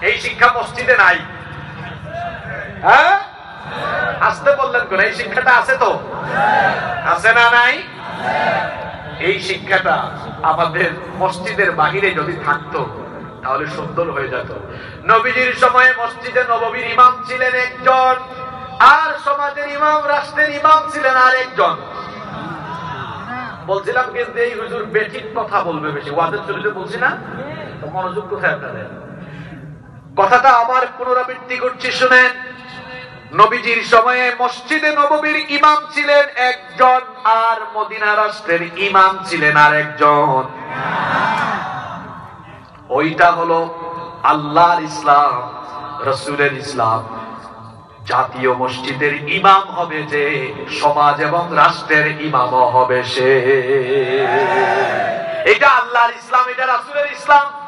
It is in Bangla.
এই শিক্ষা মসজিদে নাই। হ্যাঁ? আসতে বললেন কোন? এই শিক্ষাটা আছে তো? আছে না নাই? এই শিক্ষাটা আমাদের মসজিদের বাহিরে যদি থাকতো, তাহলে সুন্দর হয়ে যেত। নবীজির সময়ে মসজিদে নববীর ইমাম ছিলেন একজন, আর সমাজের ইমাম, রাষ্ট্রের ইমাম ছিলেন আর একজন বলছিলাম কিন্তু এই হুজুর বেঠিক কথা বলবে বেশি। ওয়াজের চলিতে বলছি না মনোযোগ কোথায় আপনাদের? কথাটা আবার পুনরাবৃত্তি করছি, শুনেন। নবীজির সময়ে মসজিদে নববীর ইমাম ছিলেন একজন আর মদিনা রাষ্ট্রের ইমাম ছিলেন আর একজন। ওইটা হলো আল্লাহর ইসলাম, রসুলের ইসলাম। জাতীয় মসজিদের ইমাম হবে যে, সমাজ এবং রাষ্ট্রের ইমাম হবে সে। এটা আল্লাহর ইসলাম, এটা রাসুলের ইসলাম।